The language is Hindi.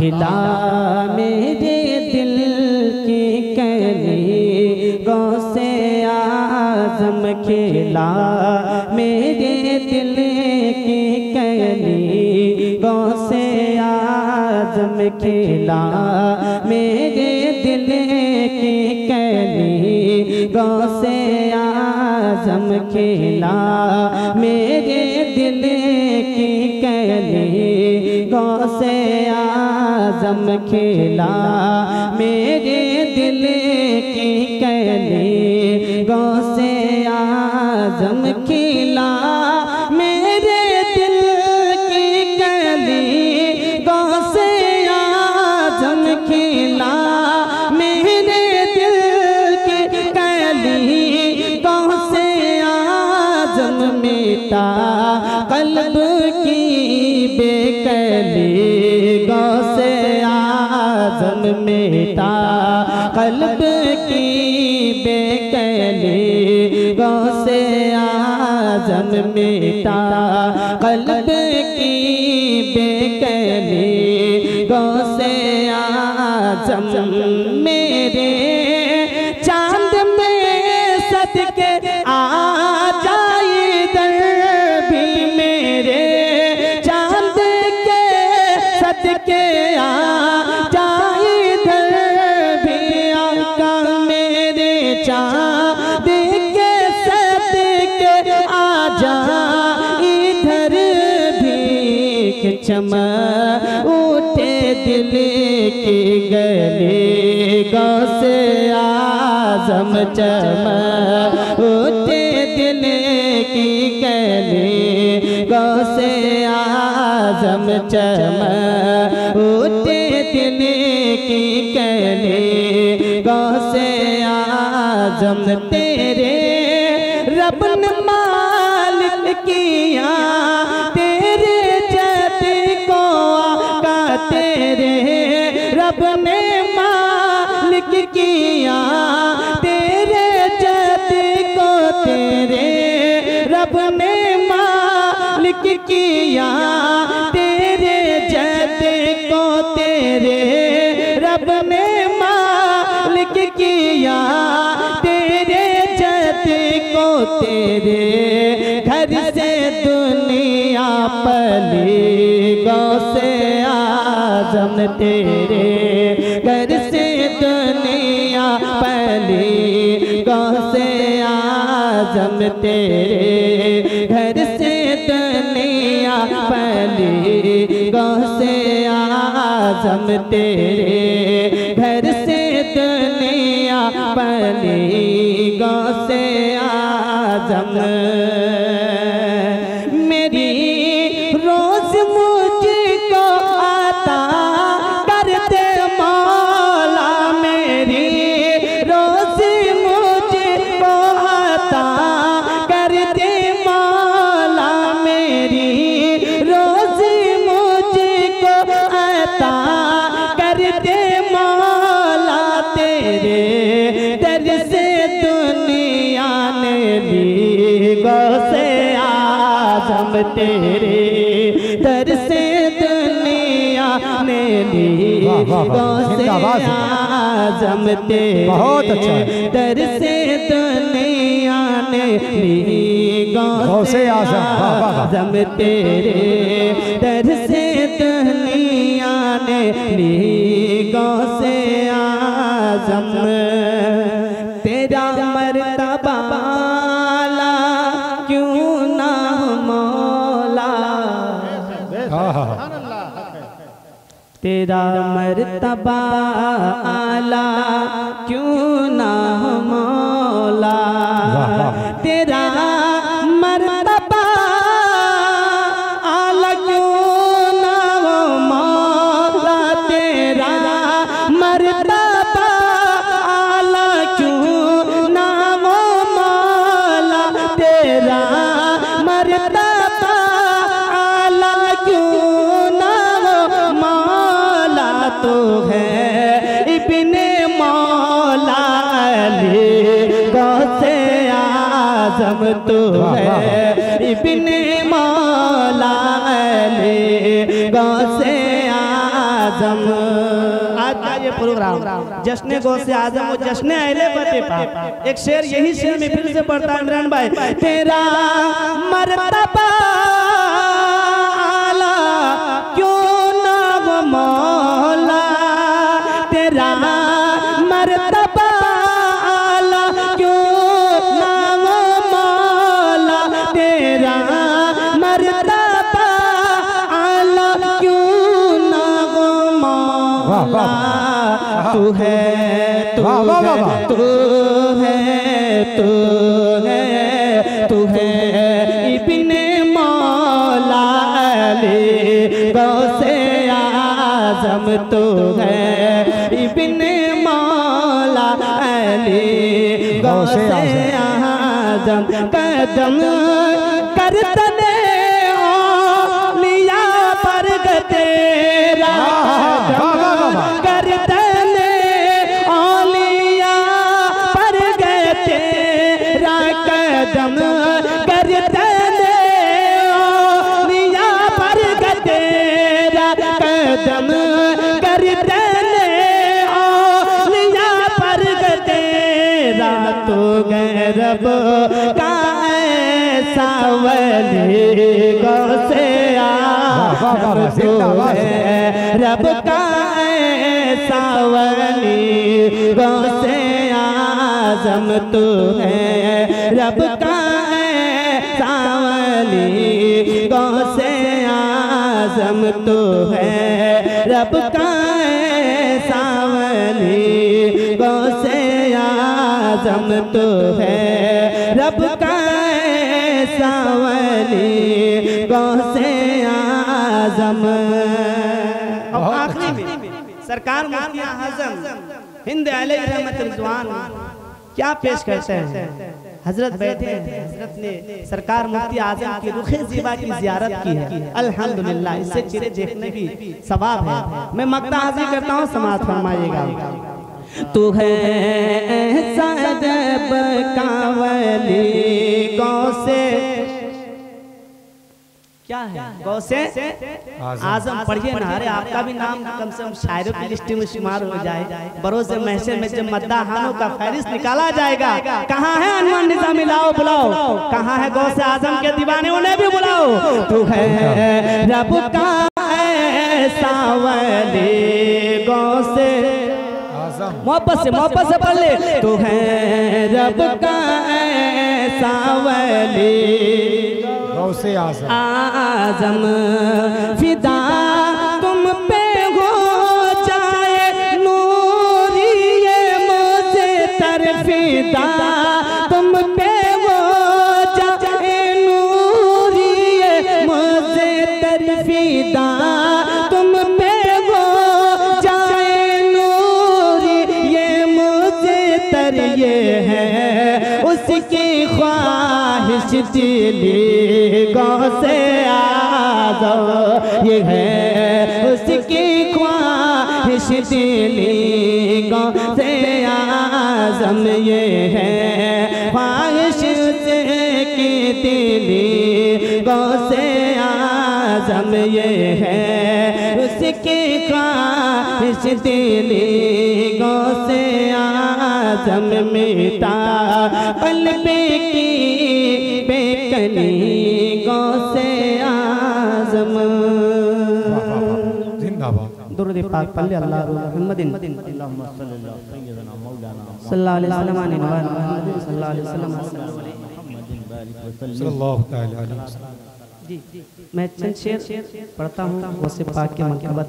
खिला मेरे दिल की कली गौ से आज़म खिला मेरे दिल की कली गौ से आज़म खिला मेरे दिल की कली गौ से आज़म खिला मेरे दिल की आज़म खेला। मेरे दिल की कहने गौ से आज़म खिला आज़म मेटा कल्ब की बेकली गौ से आज़म उठे दिल की गली गौ से आज़म चमा उठे दिल की गली गौ से आज़म चमा उठे दिल की गली गौ से आज़म। तेरे रब तेरे घर से दुनिया पली गौ से आज़म तेरे। घर से दुनिया पली गौ से आज़म तेरे। घर से दुनिया पली गौ से आज़म तेरे। तेरे दर से दुनिया ने ली। वाह, वाह, वाह, गौ से जिंदाबाद। आज़म तेरे बहुत अच्छा। दर से दुनिया ने ली। गौ गौ से आज़म, तेरे दर से दुनिया ने ली। गौ से आज़म तेरा मर्तबा आला क्यों ना तो है। इबिन मौला गौसे आज़म। आज ये प्रोग्राम जश्न गौ से आज़म और जश्न अहले बते एक शेर यही शेर में फिर से पढ़ता इमरान भाई। तेरा मर्तबा वाह। तू है तू है। तू है तू है तू है इब्ने मौला अली गौसे आज़म तू है इब्ने मौला अली गौसे आज़म कदम करतने गैरब का ऐसा वली गौ से वाह, वाह, वाह, रब का ऐसा वली गौसे आज़म तो है रब का ऐसा वली गौसे आज़म तो है रब का ऐसा वली गौसे आज़म तो है। रब का ऐसा वली गौसे आज़म। आखिरी में सरकार मुफ्ती आज़म हिंद अलैहि रहमत रिजवान क्या पेश करते हैं? हज़रत बैठे हैं हज़रत ने सरकार मुफ्ती आज़म की रुखे जीवा की जियारत की है। अल्हम्दुलिल्लाह इससे चीज़ें देखने की सवाब है। मैं मक्ता हाजिर करता हूँ समाज फरमाइएगा। तू है सदब कावली गौ से क्या है? गौ से आज़म पढ़िए ना अरे आपका भी नाम कम से कम शायरों की लिस्ट में शुमार हो जाए। बरोज महसे में जब मद्दाहानों का फहरिस्त निकाला जाएगा। कहाँ है हनुमान निजामी? लाओ बुलाओ कहाँ है गौ से आज़म के दीवाने? उन्हें भी बुलाओ। तू है रब का ऐसा वली गौ से आज़म मोहब्बत से मोहब्बत से पढ़ ले तू है रब का ऐसा वली गौसे आज़म। आज़म। फिदा तुम पे हो जाए नूरी ये मुझे तर ख्वाहिश गौ से आजो। ये है उसकी ख्वाहिश गौ से आज़म ये है ख्वाहिश की दिली गौ से आज़म ये है उसकी ख्वाहिश दिली गौ से आज़म मिटा कल्बे की बेकनी गौ से आज़म। दुरूद पाक पल्ले अल्लाह मुहम्मदिन। सल्लल्लाहु अलैहि वसल्लम अन नवाल सल्लल्लाहु अलैहि वसल्लम सल्लल्लाहु ताला अलैहि वसल्लम। जी मैं चंद शेर पढ़ता हूँ। वसे पाक के मनकबत